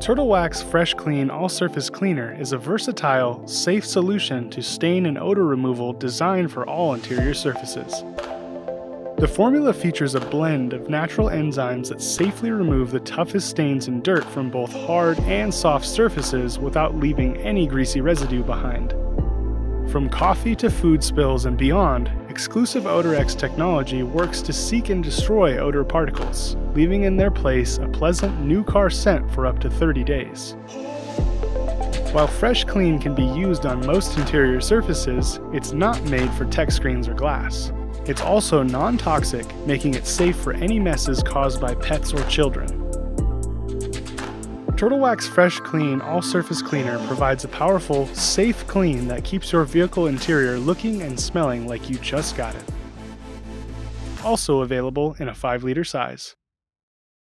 Turtle Wax Fresh Clean All Surface Cleaner is a versatile, safe solution to stain and odor removal designed for all interior surfaces. The formula features a blend of natural enzymes that safely remove the toughest stains and dirt from both hard and soft surfaces without leaving any greasy residue behind. From coffee to food spills and beyond, exclusive OdorX technology works to seek and destroy odor particles, leaving in their place a pleasant new car scent for up to 30 days. While Fresh Clean can be used on most interior surfaces, it's not made for tech screens or glass. It's also non-toxic, making it safe for any messes caused by pets or children. Turtle Wax Fresh Clean All Surface Cleaner provides a powerful, safe clean that keeps your vehicle interior looking and smelling like you just got it. Also available in a 5 liter size.